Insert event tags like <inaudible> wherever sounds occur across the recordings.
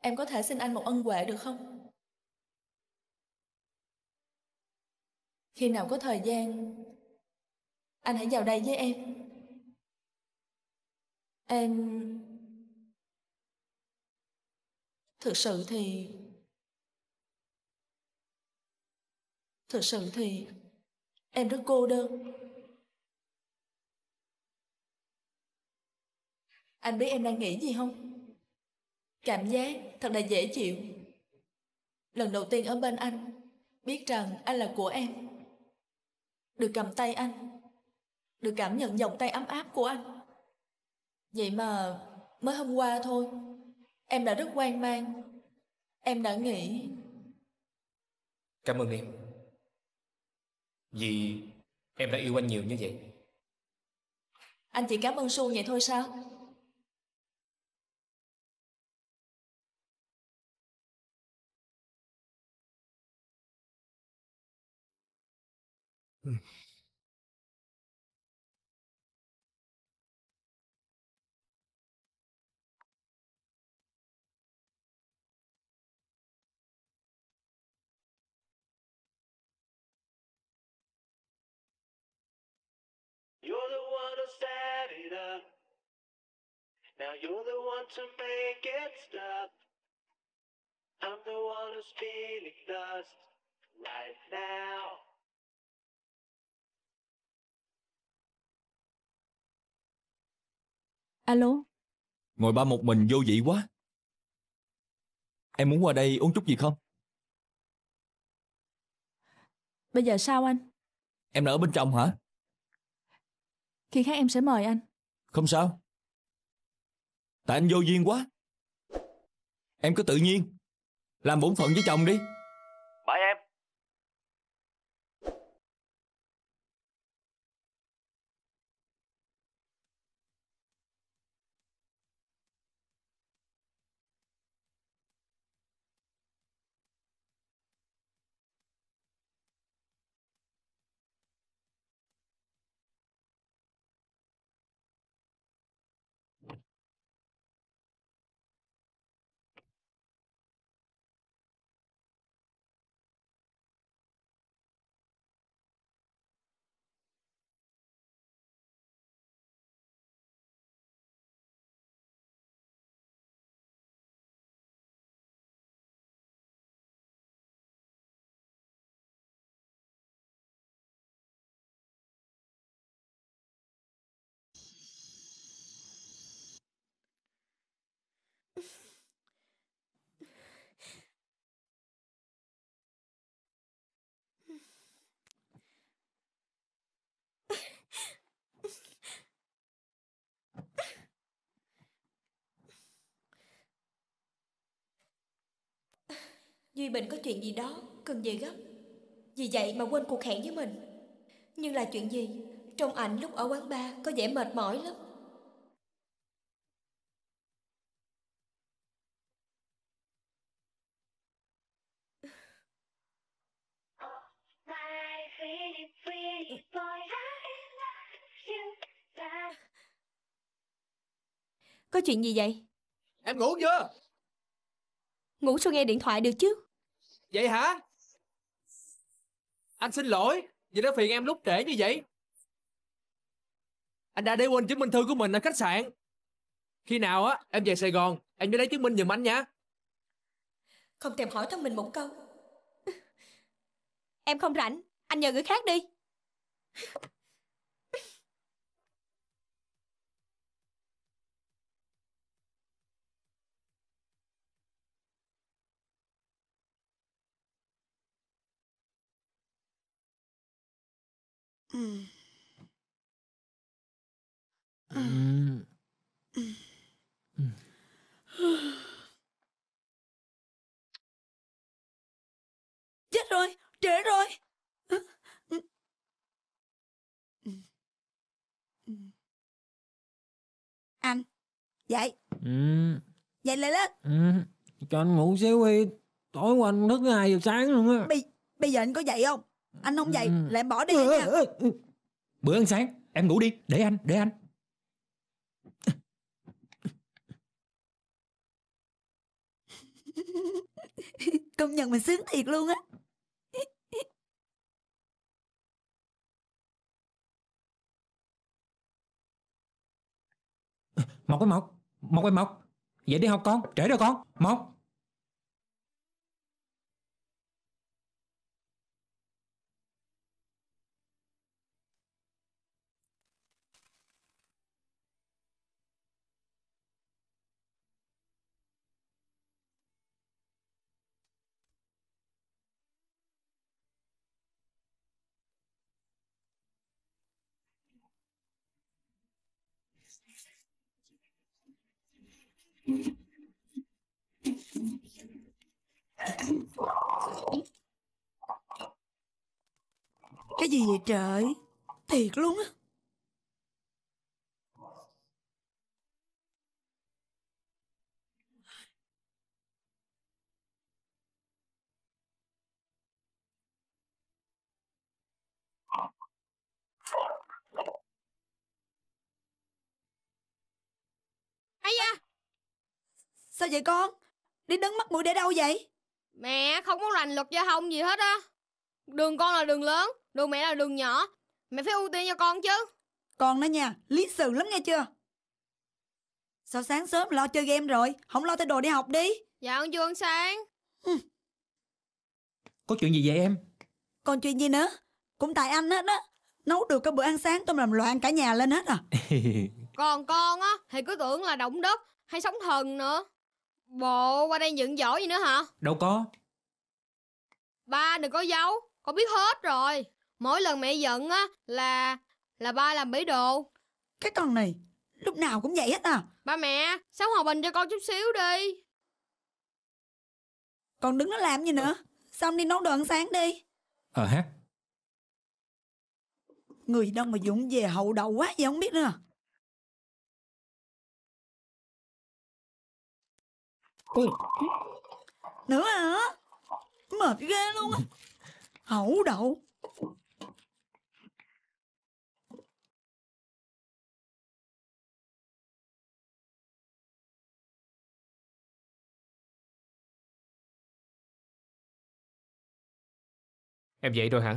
Em có thể xin anh một ân huệ được không? Khi nào có thời gian, anh hãy vào đây với em. Em... Thực sự thì... Thực sự thì... Em rất cô đơn. Anh biết em đang nghĩ gì không? Cảm giác thật là dễ chịu. Lần đầu tiên ở bên anh, biết rằng anh là của em. Được cầm tay anh, được cảm nhận vòng tay ấm áp của anh. Vậy mà mới hôm qua thôi, em đã rất hoang mang. Em đã nghĩ... Cảm ơn em. Vì em đã yêu anh nhiều như vậy. Anh chỉ cảm ơn Su vậy thôi sao? Hmm. You're the one who set it up. Now you're the one to make it stop. I'm the one who's feeling lost right now. Alo? Ngồi ba một mình vô vị quá. Em muốn qua đây uống chút gì không? Bây giờ sao anh? Em ở bên trong hả? Khi khác em sẽ mời anh. Không sao. Tại anh vô duyên quá. Em cứ tự nhiên. Làm bổn phận với chồng đi. Bye em. Duy Bình có chuyện gì đó cần về gấp Vì vậy mà quên cuộc hẹn với mình Nhưng là chuyện gì Trong ảnh lúc ở quán bar có vẻ mệt mỏi lắm Có chuyện gì vậy? Em ngủ chưa? Ngủ sao nghe điện thoại được chứ? Vậy hả? Anh xin lỗi vì đã phiền em lúc trễ như vậy. Anh đã để quên chứng minh thư của mình ở khách sạn. Khi nào á em về Sài Gòn, em nhớ lấy chứng minh giùm anh nha. Không thèm hỏi thăm mình một câu Em không rảnh Anh nhờ người khác đi Ừm. Chết rồi, trễ rồi. Anh, dậy, Ừ, dậy lại lên. ừ. Cho anh ngủ xíu đi. Tối qua anh thức 2 giờ sáng luôn á. Bây, bây giờ anh có dậy không? Anh không dậy, Ừ. là em bỏ đi nha. Bữa ăn sáng, em ngủ đi, để anh, để anh. <laughs> Công nhận mình sướng thiệt luôn á. Mộc ơi Mộc, Mộc ơi Mộc. Dậy đi học con, trễ rồi con. Mộc. Cái gì vậy trời? Thiệt luôn á. Ây da, Sao vậy con? Đi đứng mắt mũi để đâu vậy? mẹ không có rành luật giao thông gì hết á. Đường con là đường lớn, đường mẹ là đường nhỏ. Mẹ phải ưu tiên cho con chứ. Con đó nha, lý sự lắm nghe chưa? Sao sáng sớm lo chơi game rồi, không lo thay đồ đi học đi. Dạ con chưa ăn sáng. Có chuyện gì vậy em? Còn chuyện gì nữa? Cũng tại anh hết á. Nấu được cái bữa ăn sáng tôi làm loạn cả nhà lên hết à. <laughs> Còn con á, thì cứ tưởng là động đất hay sóng thần nữa. Bộ qua đây dựng giỏi gì nữa hả? Đâu có. Ba đừng có giấu, con biết hết rồi. Mỗi lần mẹ giận á là là ba làm bể đồ. Cái con này, lúc nào cũng vậy hết à. Ba mẹ, sống hòa bình cho con chút xíu đi. Còn đứng nó làm gì nữa? Xong đi nấu đồ ăn sáng đi. Ờ hát. Người đâu mà dũng về hậu đầu quá vậy không biết nữa. Ôi, Nữa hả? Mệt ghê luôn á. Hậu đậu. Em dậy rồi hả?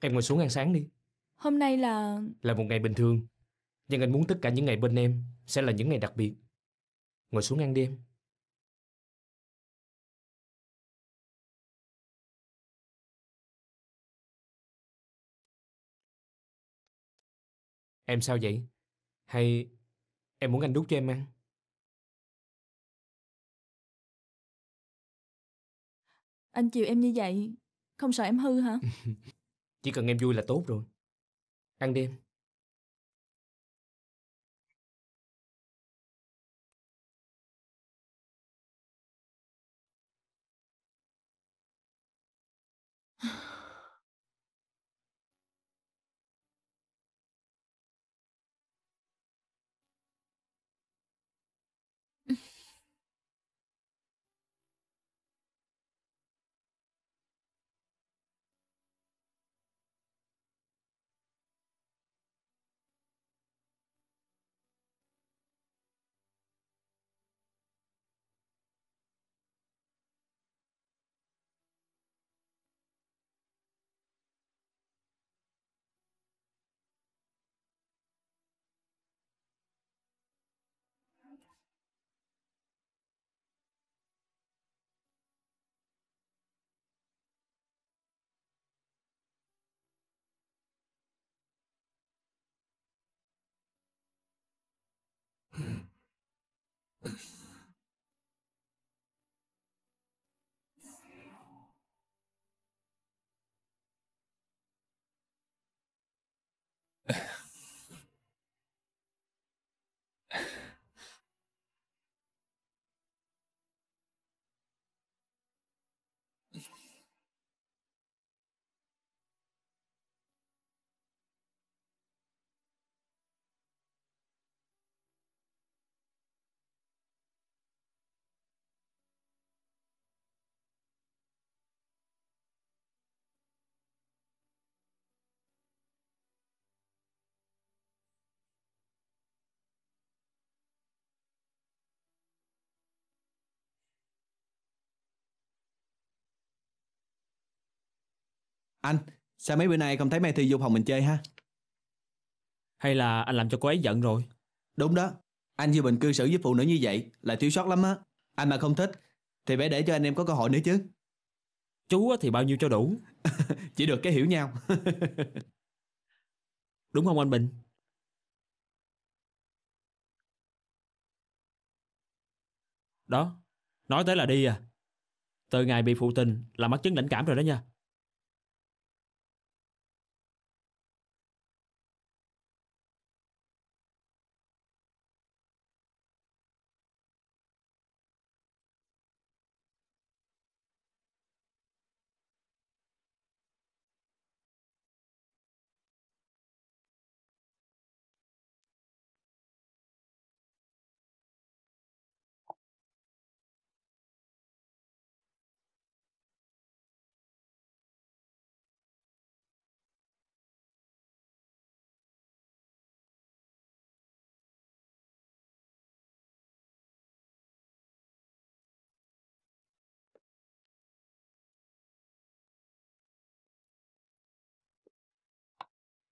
Em ngồi xuống ăn sáng đi. Hôm nay là... Là một ngày bình thường. Nhưng anh muốn tất cả những ngày bên em sẽ là những ngày đặc biệt. Ngồi xuống ăn đi em. Em sao vậy? Hay em muốn anh đút cho em ăn? Anh chiều em như vậy, không sợ em hư hả? <laughs> Chỉ cần em vui là tốt rồi. Ăn đi em. Anh, sao mấy bữa nay không thấy Matthew vô phòng mình chơi ha? Hay là anh làm cho cô ấy giận rồi? Đúng đó, anh Duy Bình cư xử với phụ nữ như vậy là thiếu sót lắm á. Anh mà không thích thì phải để cho anh em có cơ hội nữa chứ. Chú thì bao nhiêu cho đủ. <laughs> Chỉ được cái hiểu nhau. <laughs> Đúng không anh Bình? Đó, nói tới là đi à. Từ ngày bị phụ tình là mắc chứng lãnh cảm rồi đó nha.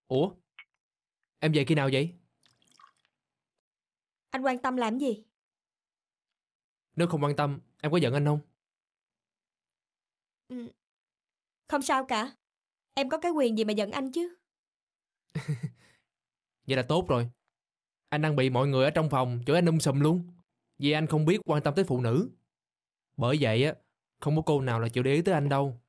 Ủa? Em về khi nào vậy? Anh quan tâm làm gì? Nếu không quan tâm, em có giận anh không? Ừ. Không sao cả. Em có cái quyền gì mà giận anh chứ? <laughs> Vậy là tốt rồi. Anh đang bị mọi người ở trong phòng chửi anh um sùm luôn. Vì anh không biết quan tâm tới phụ nữ. Bởi vậy á, không có cô nào là chịu để ý tới anh đâu.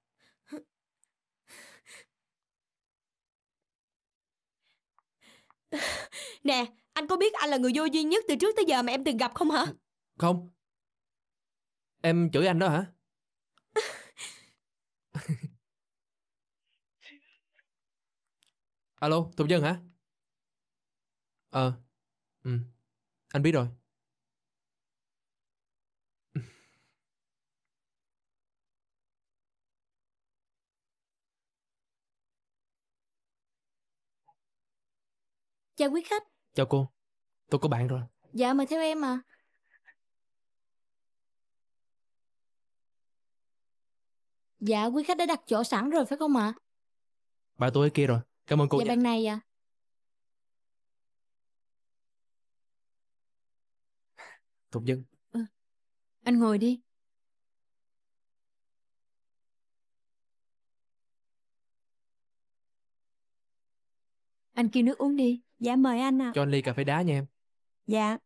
<laughs> Nè, anh có biết anh là người vô duyên nhất từ trước tới giờ mà em từng gặp không hả? Không. Em chửi anh đó hả? <laughs> Alo, Tùng Dân hả? Ờ. Ừ. Anh biết rồi. Chào quý khách. Chào cô. Tôi có bạn rồi. Dạ mời theo em à. Dạ quý khách đã đặt chỗ sẵn rồi phải không ạ? Bạn tôi ở kia rồi. Cảm ơn cô dạ nha. bạn này à. Tùng Dân. Anh ngồi đi. Anh kêu nước uống đi. Dạ mời anh ạ. Cho anh ly cà phê đá nha em. Dạ.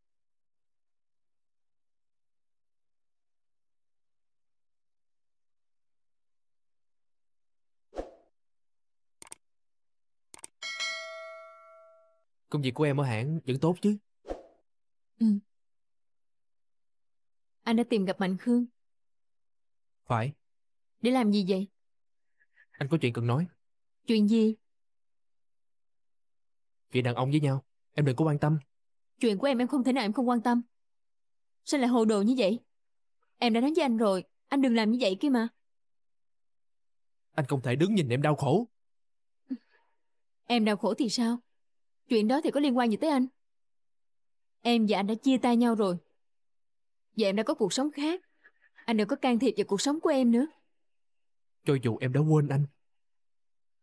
Công việc của em ở hãng vẫn tốt chứ. Ừ. Anh đã tìm gặp Mạnh Khương. Phải. Để làm gì vậy? Anh có chuyện cần nói. Chuyện gì? Chuyện đàn ông với nhau. Em đừng có quan tâm. Chuyện của em em không thể nào em không quan tâm. Sao lại hồ đồ như vậy? Em đã nói với anh rồi, anh đừng làm như vậy kia mà. Anh không thể đứng nhìn em đau khổ. Em đau khổ thì sao? Chuyện đó thì có liên quan gì tới anh? Em và anh đã chia tay nhau rồi. Và em đã có cuộc sống khác. Anh đừng có can thiệp vào cuộc sống của em nữa. Cho dù em đã quên anh.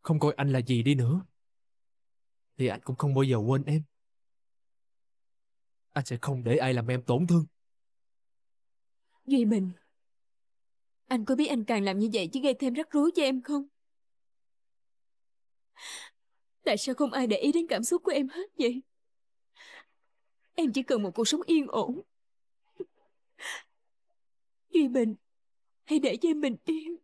Không coi anh là gì đi nữa. Thì anh cũng không bao giờ quên em. Anh sẽ không để ai làm em tổn thương. Duy Bình, anh có biết anh càng làm như vậy chỉ gây thêm rắc rối cho em không? Tại sao không ai để ý đến cảm xúc của em hết vậy? Em chỉ cần một cuộc sống yên ổn. Duy Bình, hãy để cho em bình yên.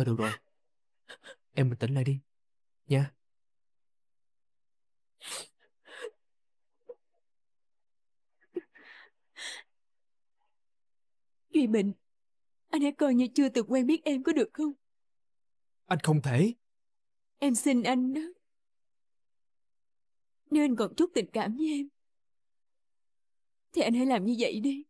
Thôi được rồi. Em bình tĩnh lại đi. Nha. Duy Bình, anh hãy coi như chưa từng quen biết em có được không? Anh không thể. Em xin anh đó. Nếu anh còn chút tình cảm với em, thì anh hãy làm như vậy đi.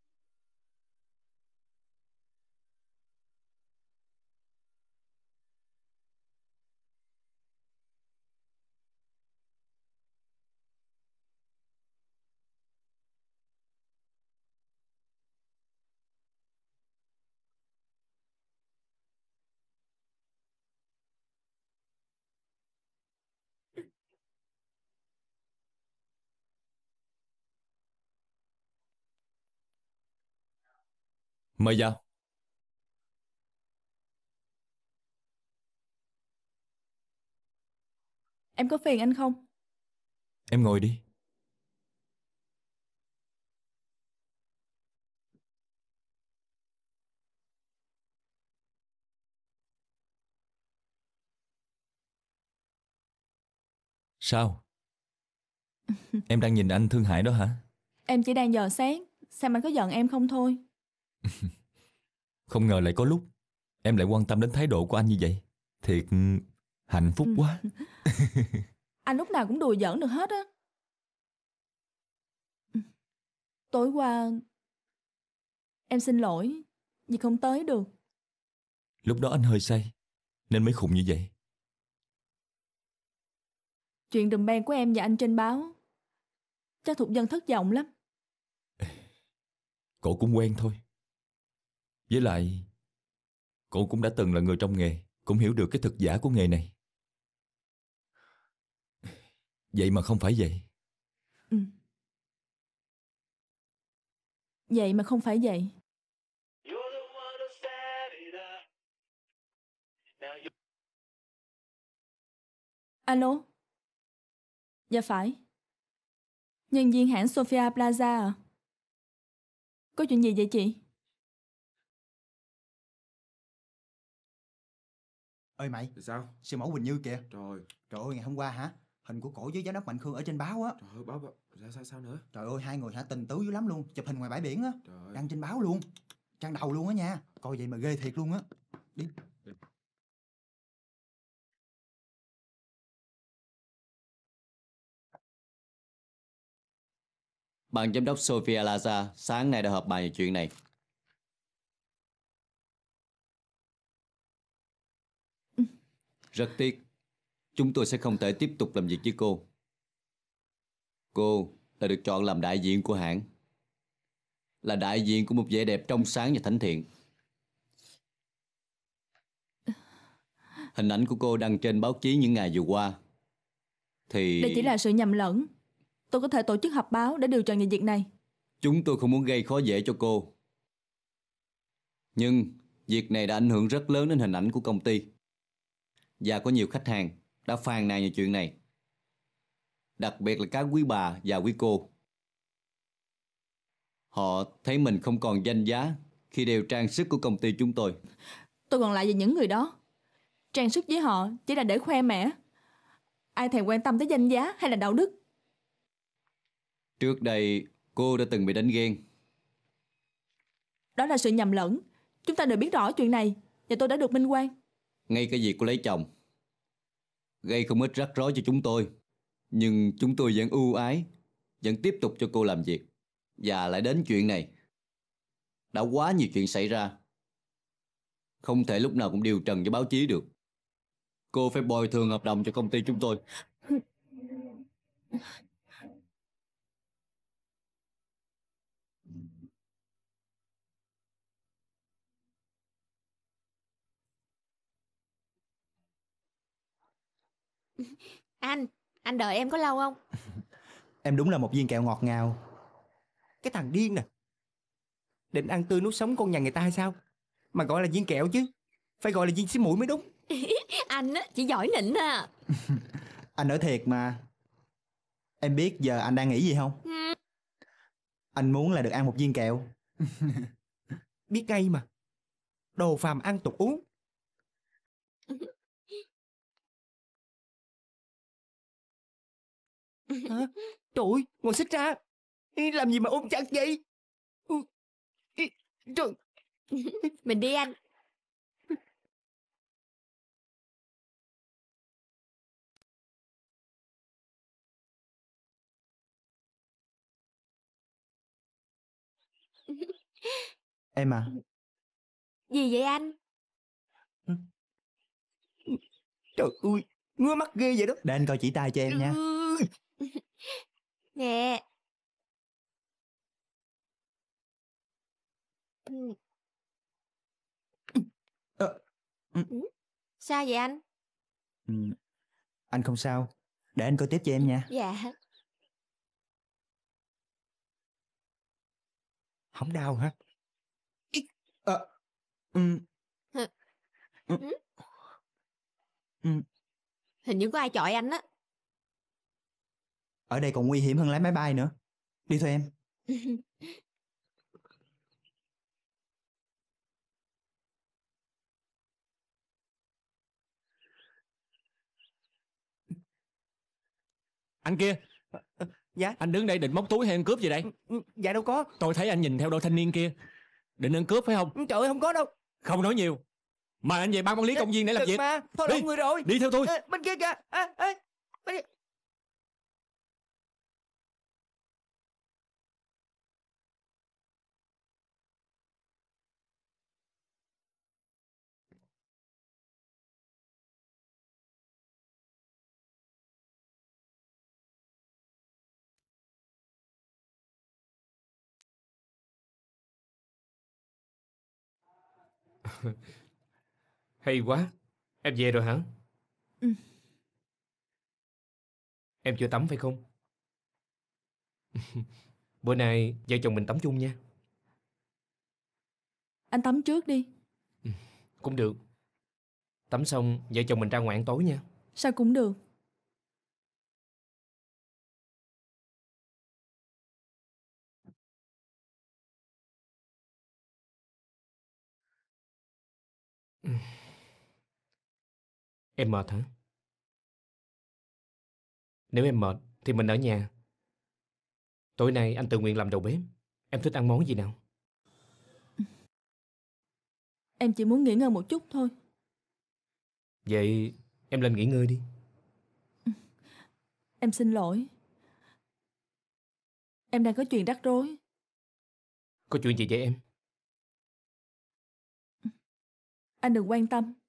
Mời vào. Em có phiền anh không? Em ngồi đi. Sao? <laughs> Em đang nhìn anh thương hại đó hả? Em chỉ đang dò xét, xem anh có giận em không thôi. <laughs> Không ngờ lại có lúc em lại quan tâm đến thái độ của anh như vậy. Thiệt hạnh phúc quá. <laughs> Anh lúc nào cũng đùa giỡn được hết á. Tối qua em xin lỗi vì không tới được. Lúc đó anh hơi say nên mới khùng như vậy. Chuyện đùm beng của em và anh trên báo chắc thuộc dân thất vọng lắm. Cổ cũng quen thôi. Với lại cô cũng đã từng là người trong nghề, cũng hiểu được cái thực giả của nghề này. Vậy mà không phải vậy. Ừ. Vậy mà không phải vậy. Alo? Dạ phải. Nhân viên hãng Sophia Plaza à? Có chuyện gì vậy chị? Ơi mày, sao? siêu mẫu Quỳnh Như kìa. Trời, Trời ơi, ngày hôm qua hả? Hình của cổ với giám đốc Mạnh Khương ở trên báo á. trời ơi, báo báo sao sao sao nữa? Trời ơi, hai người hả tình tứ dữ lắm luôn. Chụp hình ngoài bãi biển á. Trời. Đăng trên báo luôn. Trang đầu luôn á nha. Coi vậy mà ghê thiệt luôn á. Đi. Ban giám đốc Sophia Laza sáng nay đã họp bàn về chuyện này. Rất tiếc, chúng tôi sẽ không thể tiếp tục làm việc với cô. Cô đã được chọn làm đại diện của hãng. Là đại diện của một vẻ đẹp trong sáng và thánh thiện. Hình ảnh của cô đăng trên báo chí những ngày vừa qua. Thì... Đây chỉ là sự nhầm lẫn. Tôi có thể tổ chức họp báo để điều trần về việc này. Chúng tôi không muốn gây khó dễ cho cô. Nhưng việc này đã ảnh hưởng rất lớn đến hình ảnh của công ty. Và có nhiều khách hàng đã phàn nàn về chuyện này. Đặc biệt là các quý bà và quý cô. Họ thấy mình không còn danh giá khi đeo trang sức của công ty chúng tôi. Tôi còn lại về những người đó. Trang sức với họ chỉ là để khoe mẽ. Ai thèm quan tâm tới danh giá hay là đạo đức. Trước đây cô đã từng bị đánh ghen. Đó là sự nhầm lẫn. Chúng ta đều biết rõ chuyện này và tôi đã được minh quan. Ngay cái việc cô lấy chồng. Gây không ít rắc rối cho chúng tôi. Nhưng chúng tôi vẫn ưu ái, vẫn tiếp tục cho cô làm việc. Và lại đến chuyện này. Đã quá nhiều chuyện xảy ra. Không thể lúc nào cũng điều trần cho báo chí được. Cô phải bồi thường hợp đồng cho công ty chúng tôi. Anh, anh đợi em có lâu không? <laughs> Em đúng là một viên kẹo ngọt ngào. Cái thằng điên nè. Định ăn tươi nuốt sống con nhà người ta hay sao? Mà gọi là viên kẹo chứ. Phải gọi là viên xí mũi mới đúng. <laughs> anh á, chỉ giỏi nịnh à. <laughs> Anh nói thiệt mà. Em biết giờ anh đang nghĩ gì không? Ừ. Anh muốn là được ăn một viên kẹo. Biết ngay mà. Đồ phàm ăn tục uống. Hả? Trời ơi, ngồi xích ra. Làm gì mà ôm chặt vậy? Ừ. Trời. <laughs> Mình đi anh. Em à, Gì vậy anh? Trời ơi, ngứa mắt ghê vậy đó. để anh coi chỉ tay cho em nha. Ừ. <laughs> Nè. Ờ, ừ. Ừ. Sao vậy anh? Ừ, Anh không sao. Để anh coi tiếp cho em nha. Dạ. Không đau hả? Ờ, ừm, ừm, Hình như có ai chọi anh á. Ở đây còn nguy hiểm hơn lái máy bay nữa. Đi thôi em. <laughs> Anh kia. Dạ. Anh đứng đây định móc túi hay ăn cướp gì đây? Dạ đâu có. Tôi thấy anh nhìn theo đôi thanh niên kia. Định ăn cướp phải không? Trời ơi không có đâu. Không nói nhiều. Mà anh về ban quản lý công viên để làm gì? mà. Thôi Đi. người rồi. Đi theo tôi. Ê, bên kia kìa. Ê, ê, bên kia. <laughs> Hay quá. Em về rồi hả? Ừ. Em chưa tắm phải không? <laughs> Bữa nay vợ chồng mình tắm chung nha. Anh tắm trước đi. Cũng được. Tắm xong vợ chồng mình ra ngoài ăn tối nha. Sao cũng được. Em mệt hả? Nếu em mệt thì mình ở nhà. Tối nay anh tự nguyện làm đầu bếp. Em thích ăn món gì nào? Em chỉ muốn nghỉ ngơi một chút thôi. Vậy em lên nghỉ ngơi đi. <laughs> Em xin lỗi. Em đang có chuyện rắc rối. Có chuyện gì vậy em? <laughs> Anh đừng quan tâm.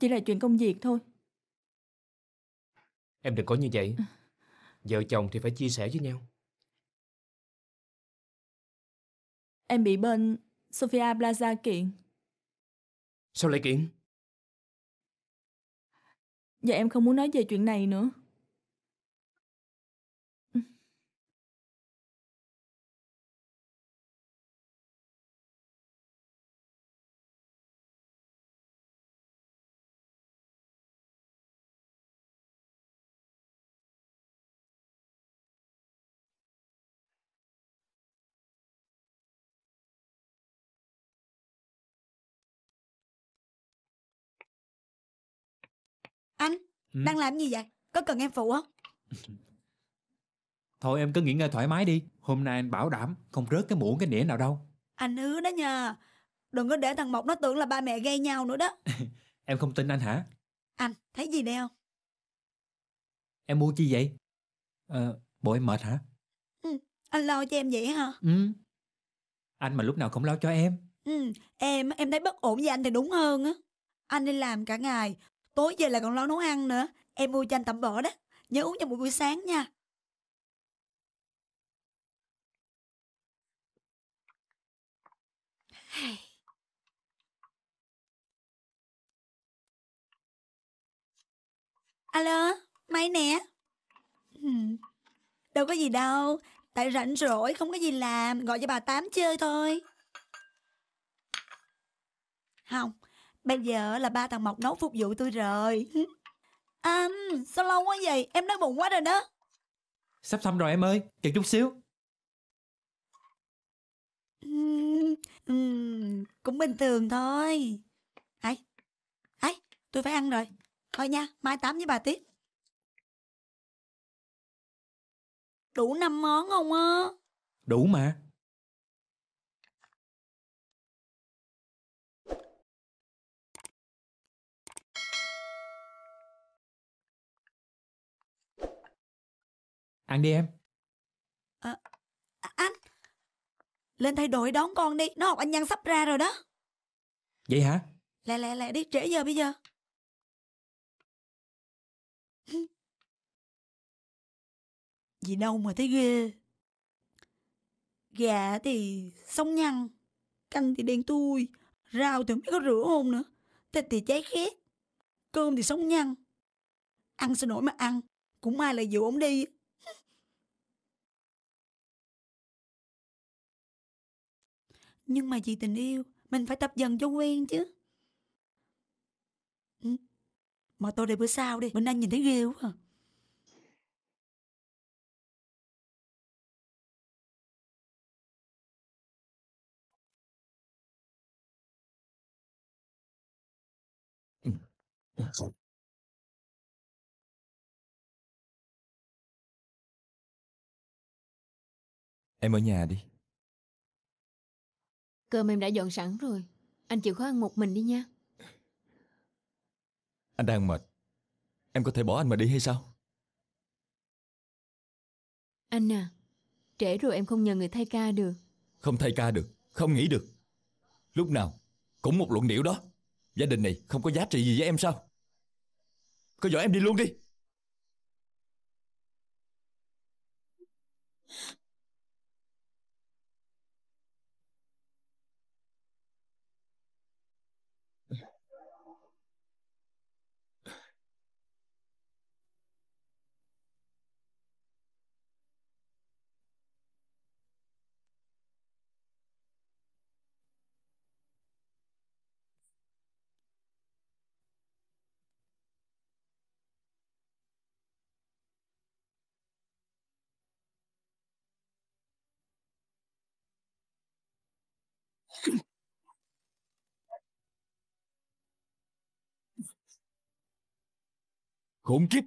Chỉ là chuyện công việc thôi. Em đừng có như vậy. Vợ chồng thì phải chia sẻ với nhau. Em bị bên Sophia Plaza kiện. Sao lại kiện? Giờ em không muốn nói về chuyện này nữa. Ừ. đang làm gì vậy? Có cần em phụ không? <laughs> Thôi em cứ nghỉ ngơi thoải mái đi. Hôm nay anh bảo đảm không rớt cái muỗng cái nĩa nào đâu. Anh hứa đó nha. Đừng có để thằng Mộc nó tưởng là ba mẹ gây nhau nữa đó. <laughs> Em không tin anh hả? Anh, thấy gì đây không? Em mua chi vậy? Ờ, bộ em mệt hả? Ừ, anh lo cho em vậy hả? Ừ. Anh mà lúc nào cũng lo cho em. Ừ, em em thấy bất ổn với anh thì đúng hơn á. Anh đi làm cả ngày, tối về là còn lo nấu ăn nữa. Em mua cho anh tẩm bổ đó. Nhớ uống cho một buổi sáng nha. Alo, máy nè. Hmm. Đâu có gì đâu, tại rảnh rỗi không có gì làm, gọi cho bà Tám chơi thôi. Không, bây giờ là ba thằng Mộc nấu phục vụ tôi rồi. <laughs> Anh, sao lâu quá vậy? Em đói bụng quá rồi đó. Sắp xong rồi em ơi, chờ chút xíu. <laughs> Ừm, cũng bình thường thôi. Ấy, ấy, tôi phải ăn rồi. Thôi nha, mai tám với bà tiếp. Đủ năm món không á? Đủ mà. Ăn đi em. À, anh, lên thay đổi đón con đi. Nó học anh nhân sắp ra rồi đó. Vậy hả? Lẹ lẹ lẹ đi, trễ giờ bây giờ. <laughs> Gì đâu mà thấy ghê. Gà thì sống nhăn, canh thì đen thui, rau thì không biết có rửa không nữa, thịt thì cháy khét, cơm thì sống nhăn. Ăn sao nổi mà ăn, cũng mai lại dụ ông đi. Nhưng mà vì tình yêu, Mình phải tập dần cho quen chứ. Ừ. Mà tôi để bữa sau đi. bữa nay nhìn thấy ghê quá à. Em ở nhà đi. Cơm em đã dọn sẵn rồi. Anh chịu khó ăn một mình đi nha. Anh đang mệt. Em có thể bỏ anh mà đi hay sao? Anh à, trễ rồi em không nhờ người thay ca được. Không thay ca được, không nghĩ được. Lúc nào cũng một luận điệu đó. Gia đình này không có giá trị gì với em sao? Có giỏi em đi luôn đi. Khốn kiếp.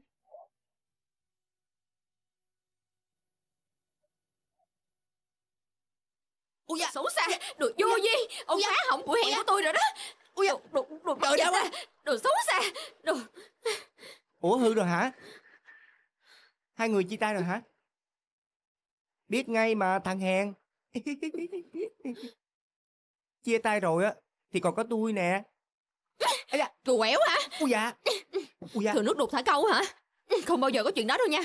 Ui da, xấu xa, đồ vô duyên Ông phá hỏng buổi hẹn của tôi rồi đó. Ui da, đồ, đồ, đồ, Trời đồ, đâu đồ xấu xa. Đồ, Ủa hư rồi hả? Hai người chia tay rồi hả? Biết ngay mà thằng hèn. <laughs> chia tay rồi á thì còn có tôi nè. Ây da, đồ quẻo hả? Ui dạ. Thừa nước đục thả câu hả? Không bao giờ có chuyện đó đâu nha.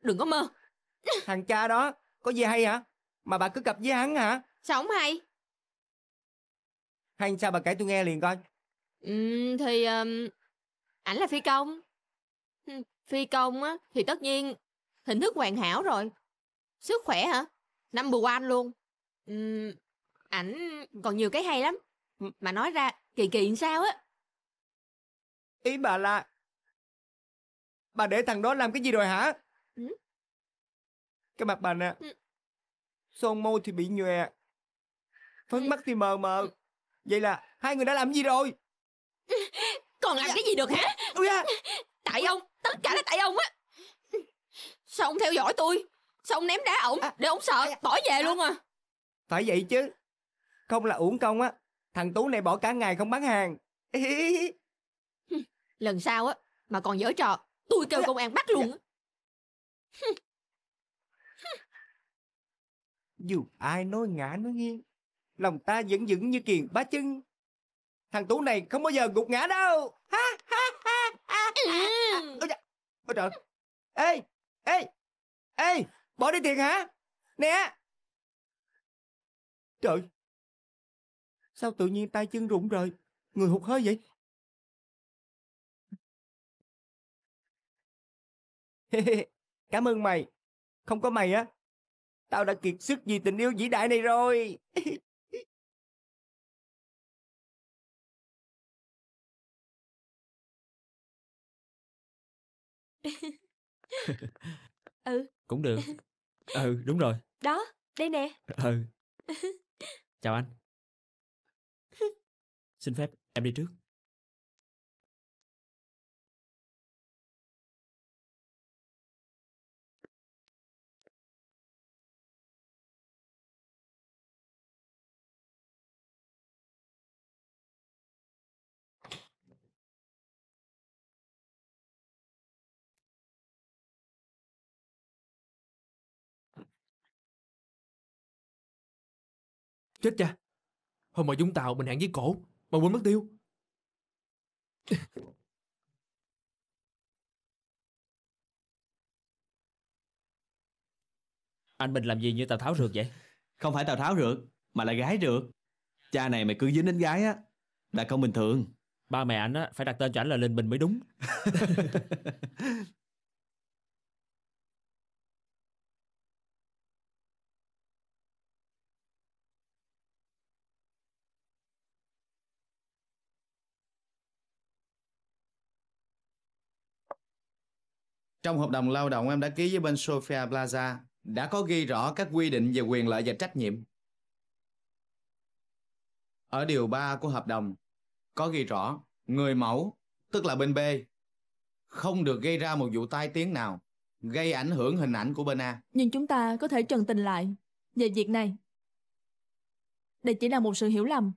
Đừng có mơ. Thằng cha đó có gì hay hả? Mà bà cứ cặp với hắn hả? Sao không hay? Hay sao bà kể tôi nghe liền coi. Ừm, Thì um, Ảnh là phi công. Phi công á Thì tất nhiên Hình thức hoàn hảo rồi. Sức khỏe hả? Number one luôn. Ừm, Ảnh còn nhiều cái hay lắm. Mà nói ra kỳ kỳ sao á? Ý bà là bà để thằng đó làm cái gì rồi hả? Ừ. Cái mặt bà nè. Ừ. Son môi thì bị nhòe. Phấn mắt thì mờ mờ. Vậy là hai người đã làm gì rồi? <laughs> Còn làm cái gì được hả Ui da. Tại ông Tất cả là tại ông á Sao ông theo dõi tôi Sao ông ném đá ổng Để ổng sợ Bỏ về luôn à Phải vậy chứ. Không là uổng công á. Thằng Tú này bỏ cả ngày không bán hàng. Lần sau á Mà còn giở trò Tôi kêu công an bắt luôn Dù ai nói ngã nói nghiêng. Lòng ta vẫn vững như kiền bá chân. Thằng Tú này không bao giờ gục ngã đâu. Ha ha ha ha. ha. Ôi. Ôi trời. Ê, ê, ê, bỏ đi tiền hả? Nè. Trời. Sao tự nhiên tay chân rụng rời, người hụt hơi vậy? <laughs> Cảm ơn mày. Không có mày á, tao đã kiệt sức vì tình yêu vĩ đại này rồi. <laughs> Ừ <laughs> Cũng được. Ừ, đúng rồi. Đó Đây nè Ừ. Chào anh. Xin phép em đi trước. Chết cha. Hôm mà Dũng Tàu mình hẹn với cổ. Mà quên mất tiêu. <laughs> Anh Bình làm gì như Tào Tháo rượt vậy? Không phải Tào Tháo rượt, mà là gái rượt. Cha này mày cứ dính đến gái á, là không bình thường. Ba mẹ anh á, phải đặt tên cho anh là Linh Bình mới đúng. <laughs> Trong hợp đồng lao động em đã ký với bên Sofia Plaza đã có ghi rõ các quy định về quyền lợi và trách nhiệm. Ở điều 3 của hợp đồng có ghi rõ người mẫu, tức là bên B, không được gây ra một vụ tai tiếng nào gây ảnh hưởng hình ảnh của bên A. Nhưng chúng ta có thể trần tình lại về việc này. Đây chỉ là một sự hiểu lầm.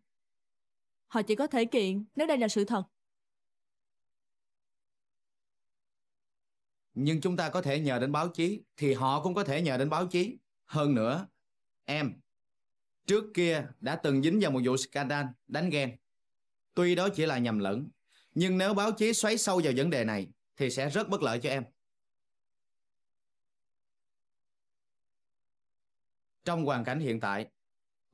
Họ chỉ có thể kiện nếu đây là sự thật. Nhưng chúng ta có thể nhờ đến báo chí thì họ cũng có thể nhờ đến báo chí. Hơn nữa, em trước kia đã từng dính vào một vụ scandal đánh ghen. Tuy đó chỉ là nhầm lẫn, nhưng nếu báo chí xoáy sâu vào vấn đề này thì sẽ rất bất lợi cho em. Trong hoàn cảnh hiện tại,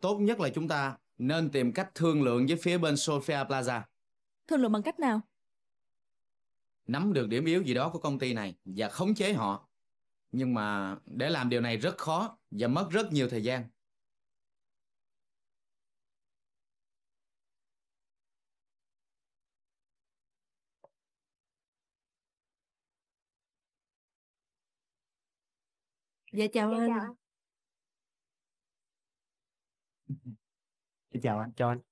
tốt nhất là chúng ta nên tìm cách thương lượng với phía bên Sofia Plaza. Thương lượng bằng cách nào? Nắm được điểm yếu gì đó của công ty này và khống chế họ. Nhưng mà để làm điều này rất khó và mất rất nhiều thời gian. Dạ chào anh. Xin chào anh. Chào anh.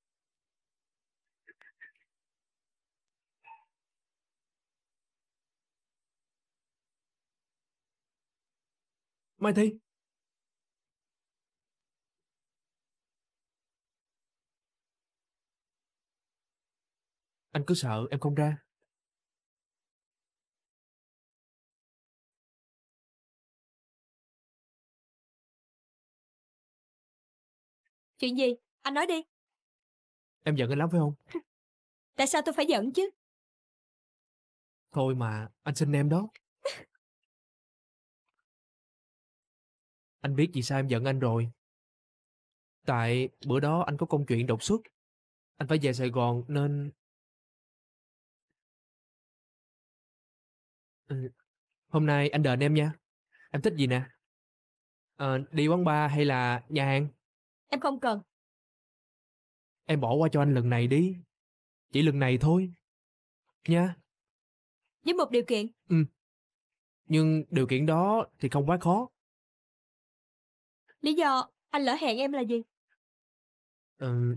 Mai Thi. Anh cứ sợ em không ra. Chuyện gì? Anh nói đi. Em giận anh lắm phải không? <laughs> Tại sao tôi phải giận chứ? Thôi mà, anh xin em đó. Anh biết vì sao em giận anh rồi. Tại bữa đó anh có công chuyện đột xuất. Anh phải về Sài Gòn nên... Ừ, Hôm nay anh đền em nha. Em thích gì nè? Ờ, đi quán bar hay là nhà hàng? Em không cần. Em bỏ qua cho anh lần này đi. Chỉ lần này thôi. Nha. Với một điều kiện. Ừ. Nhưng điều kiện đó thì không quá khó. Lý do anh lỡ hẹn em là gì? Ừ.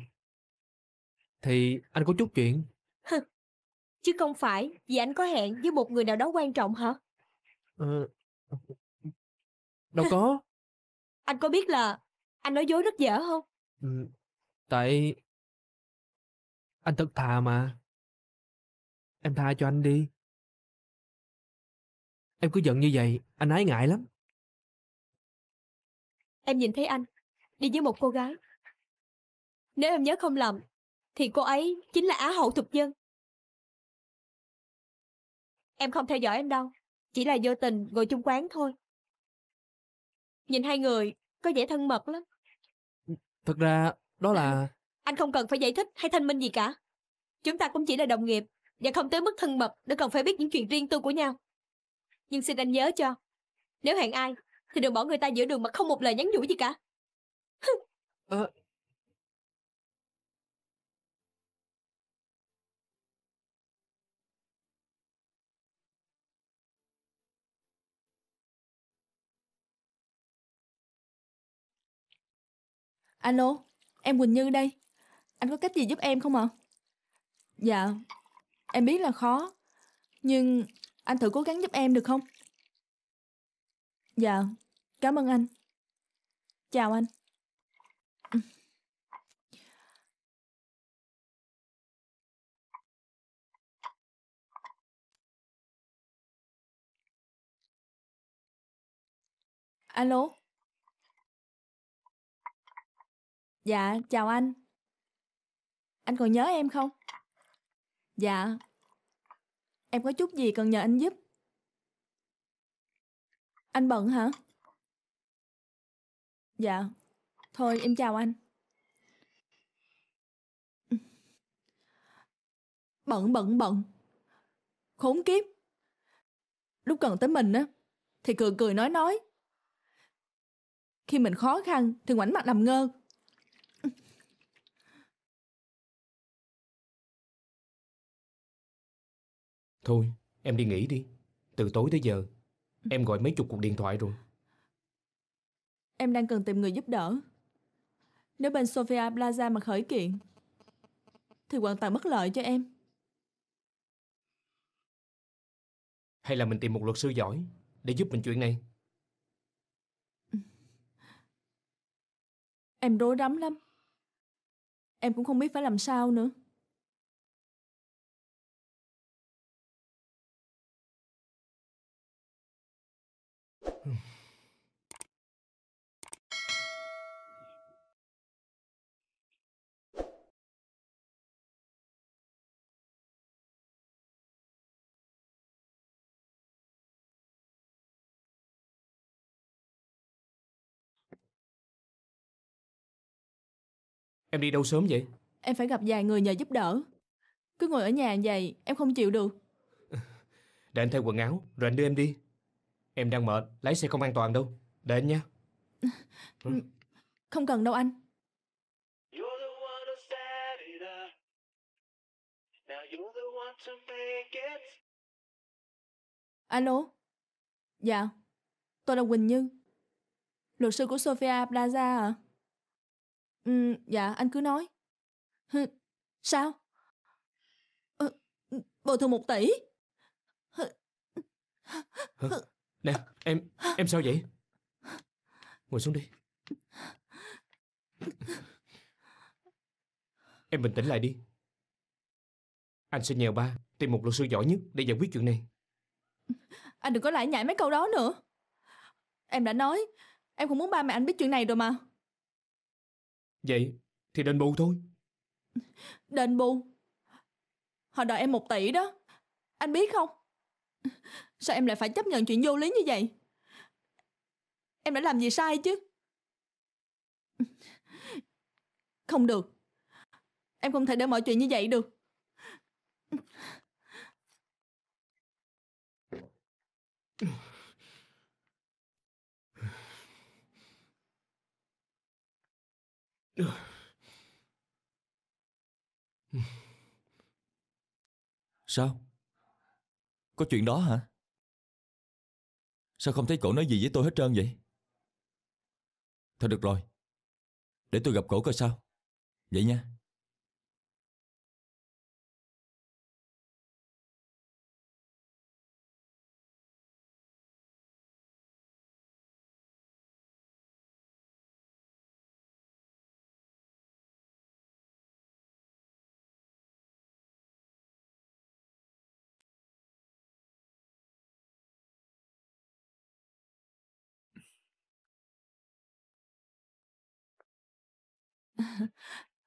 Thì anh có chút chuyện. Chứ không phải vì anh có hẹn với một người nào đó quan trọng hả? Ờ, Đâu có. Anh có biết là anh nói dối rất dở không? Ừ, Tại anh thật thà mà. Em tha cho anh đi. Em cứ giận như vậy, anh ái ngại lắm. Em nhìn thấy anh đi với một cô gái. Nếu em nhớ không lầm, thì cô ấy chính là Á hậu thực dân. Em không theo dõi em đâu, chỉ là vô tình ngồi chung quán thôi. Nhìn hai người có vẻ thân mật lắm. Thật ra đó là... <laughs> Anh không cần phải giải thích hay thanh minh gì cả. Chúng ta cũng chỉ là đồng nghiệp và không tới mức thân mật để cần phải biết những chuyện riêng tư của nhau. Nhưng xin anh nhớ cho, nếu hẹn ai thì đừng bỏ người ta giữa đường mà không một lời nhắn nhủ gì cả. Ờ, Alo, em Quỳnh Như đây. Anh có cách gì giúp em không ạ? Dạ, em biết là khó. Nhưng anh thử cố gắng giúp em được không? Dạ, cảm ơn anh. Chào anh. Ừ. Alo. Dạ, chào anh. Anh còn nhớ em không? Dạ. Em có chút gì cần nhờ anh giúp? Anh bận hả? Dạ. Thôi em chào anh. Bận bận bận. Khốn kiếp. Lúc cần tới mình á thì cười cười nói nói. Khi mình khó khăn thì ngoảnh mặt làm ngơ. Thôi, em đi nghỉ đi. Từ tối tới giờ, Em gọi mấy chục cuộc điện thoại rồi. Em đang cần tìm người giúp đỡ. Nếu bên Sofia Plaza mà khởi kiện, thì hoàn toàn bất lợi cho em. Hay là mình tìm một luật sư giỏi để giúp mình chuyện này. Em rối rắm lắm. Em cũng không biết phải làm sao nữa. Em đi đâu sớm vậy? Em phải gặp vài người nhờ giúp đỡ. Cứ ngồi ở nhà vậy, em không chịu được. <laughs> Để anh thay quần áo, rồi anh đưa em đi. Em đang mệt, lái xe không an toàn đâu. Để anh nha. <laughs> Không cần đâu anh. Alo? Dạ, tôi là Quỳnh Như. Luật sư của Sophia Plaza à? Ừ, dạ, anh cứ nói. Hừ, sao? Ờ, bồi thường một tỷ? Hả? Nè, em, em sao vậy? Ngồi xuống đi. Em bình tĩnh lại đi. Anh sẽ nhờ ba tìm một luật sư giỏi nhất để giải quyết chuyện này. Anh đừng có lại nhảy mấy câu đó nữa. Em đã nói, em không muốn ba mẹ anh biết chuyện này rồi mà. Vậy thì đền bù thôi. Đền bù. Họ đòi em một tỷ đó. Anh biết không? Sao em lại phải chấp nhận chuyện vô lý như vậy? Em đã làm gì sai chứ? Không được. Em không thể để mọi chuyện như vậy được. <sighs> Sao? Có chuyện đó hả? Sao không thấy cổ nói gì với tôi hết trơn vậy? Thôi được rồi. Để tôi gặp cổ coi sao. Vậy nha.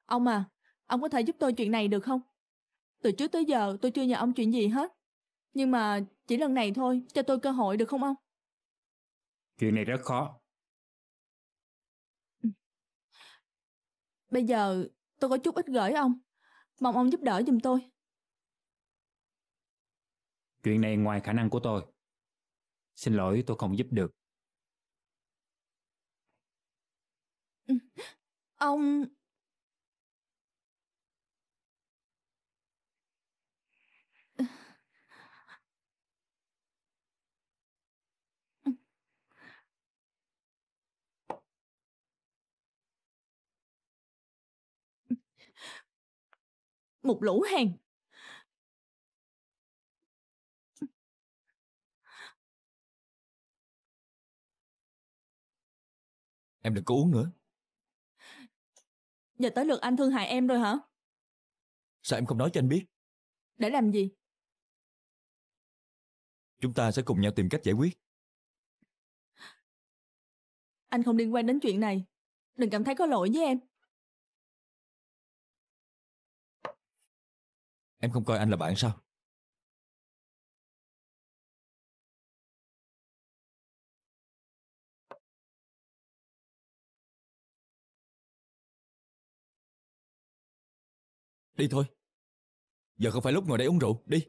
Ông à, ông có thể giúp tôi chuyện này được không? Từ trước tới giờ tôi chưa nhờ ông chuyện gì hết. Nhưng mà chỉ lần này thôi, cho tôi cơ hội được không ông? Chuyện này rất khó. Bây giờ tôi có chút ít gửi ông. Mong ông giúp đỡ giùm tôi. Chuyện này ngoài khả năng của tôi. Xin lỗi tôi không giúp được. Ông... Một lũ hèn. Em đừng có uống nữa. Giờ tới lượt anh thương hại em rồi hả? Sao em không nói cho anh biết? Để làm gì? Chúng ta sẽ cùng nhau tìm cách giải quyết. Anh không liên quan đến chuyện này. Đừng cảm thấy có lỗi với em. Em không coi anh là bạn sao? Đi thôi. Giờ không phải lúc ngồi đây uống rượu, đi.